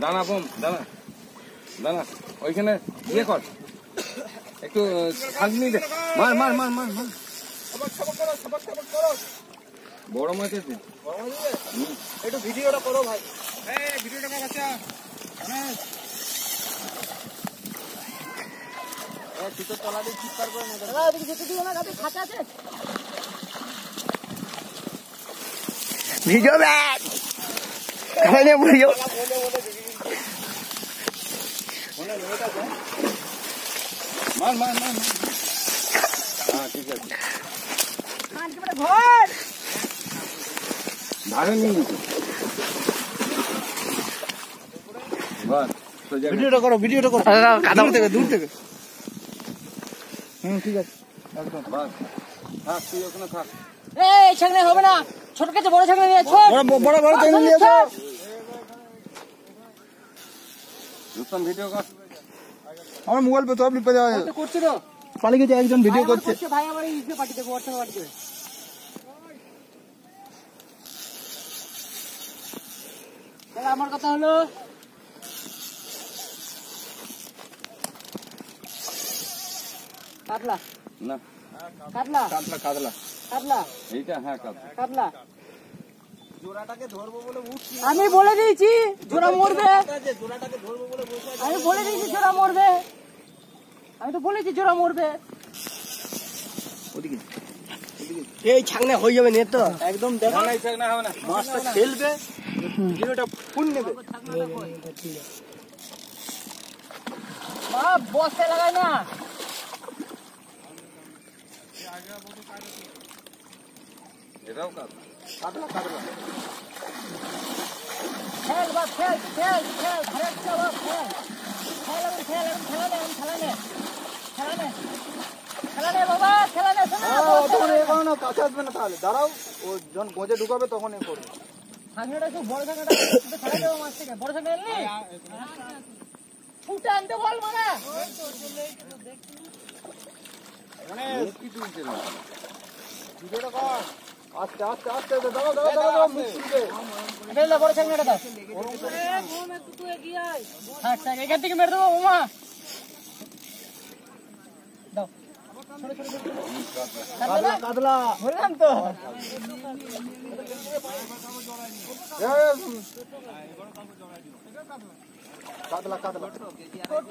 দানা বোম দানা। দানা ওইখানে ইয়ে কর একটু ছাঁকনি দে মার মার মার মার বড় মাছ আছে একটু ভিডিওটা করো ভাই ভিডিও ব্যাগ এখানে ভিডিও মার মার মার মার। হ্যাঁ ঠিক আছে। সোজা ভিডিওটা করো ভিডিওটা করো। দূর থেকে দূর থেকে। হুম ঠিক আছে। একদম। থাক তুই ওখানে থাক। এই ছাগলে হবে না। ছোট কাছে বড় ছাগলে নিয়ে ছোট। বড় বড় বড় চ্যানেল নিয়ে এসো রুস্তম ভিডিও কর। আমার মোবাইল পে তো আপনি পেয়ে যাওয়া যাবে তো? পালিয়ে গেছে একজন ভিডিও করছে। ভাই আমার পাঠিয়ে দেবো হোয়াটসঅ্যাপে পাঠিয়ে দেবে আমার কথা হলো কাতলা। না। কাতলা। কাতলা কাতলা। কাতলা। এইটা হ্যাঁ কাজ কাতলা। আমি বলে দিয়েছি জোড়া মরবে। আমি বলে দিয়েছি জোড়া মরবে। আমি তো বলেছি জোড়া মরবে। এই ছাগনে হয়ে যাবে নে তো। একদম দেখো। না হবে না। মাছটা খেলবে। ভিডিওটা ফুল নেবে। বাপ বসতে লাগায় না। এটাও কাজ কাতলা কাতলা খেল বাপ খেল খেল খেল খেল খেল খেল খেলা খেলা খেলা নে খেলা খেলা কাছে আসবে না তাহলে দাঁড়াও ও যখন গোজে ঢুকাবে তখন এ করবে ভাঙড়াটা খুব বড় ভাঙড়াটা আস্তে আস্তে আস্তে দাও। থাক থাক এখান থেকে মেরে দেবো বললাম তো। ছোট।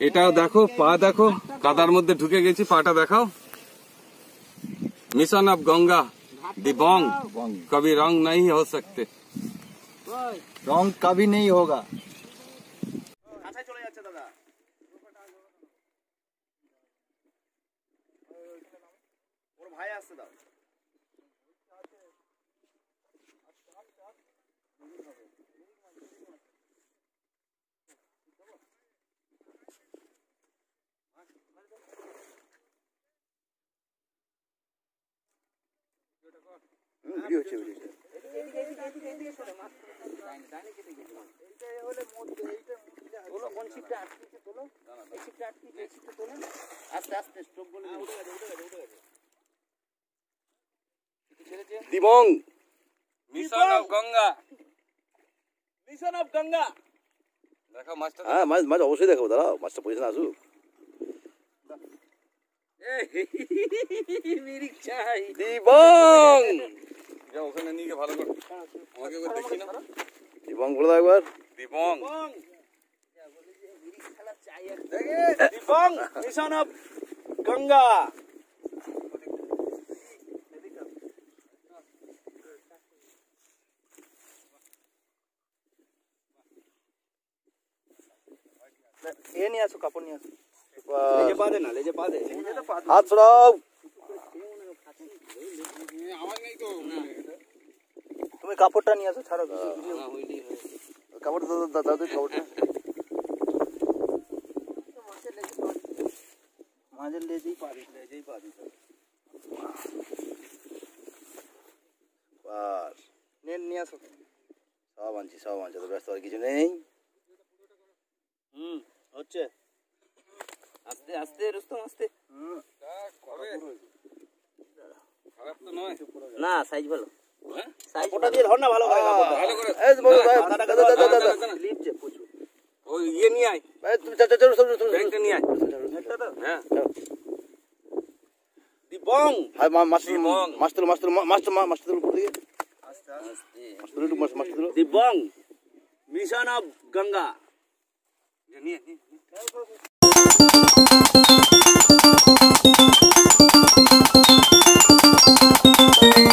এটাও দেখো পা দেখো কাদার মধ্যে ঢুকে গেছি পাটা দেখাও মিশন অফ গঙ্গা দিবং কবি রং নাই হো সকতে রং কবি নেই হোগা ভাই আসতে দাও Dibong. Mission of Ganga mission of Ganga দেখো মাছটা হ্যাঁ মাছ মাছ অবশ্যই দেখাবো দাঁড়াও মাছটা পয়সা আসুক। দিবং! যা ওখানে নিয়ে গিয়ে ভালো করে। আমাকে একবার দেখি না দিবং বলে দাও একবার। দিবং। দিবং! Mission of Ganga. এ নিয়ে আসো কাপড় নিয়ে আসো। হাত ছড়াও তুমি কাপড়টা নিয়ে আসো, ছাড়ো। কাপড় দাও দাও দাও কাপড়টা। মাঝের লেজেই পারে লেজেই পা দিতে বাস। নেট নিয়ে আসো। সব আনছি সব আনছি তো ব্যস্ত আর কিছু নেই। হুম, হচ্ছে। আস্তে আস্তে রুস্তম আস্তে খারাপ তো নয় না সাইজ ভালো হ্যাঁ? কাপড়টা দিয়ে ধর না ভালো করে কাপড়টা ভালো করে এই তো বাবু, ভাই, দাদা, দাদা, দাদা, দাদা, দাদা। দাদা, লিপছে প্রচুর ওই ইয়ে নিয়ে আয় এই, তুমি চল, চল, চল, চল, চল, চল। ব্যাগটা নিয়ে আয় হ্যাঁ দিবং হাই মা মাছ দিবং। মাছ তুলো মাছ তুলো মাছ তুলো মাছ তুলো উপর দিকে মাছ তুলো একটু মাছ মাছ তুলো দিবং মিশন অফ গঙ্গা নিয়ে নিয়ে you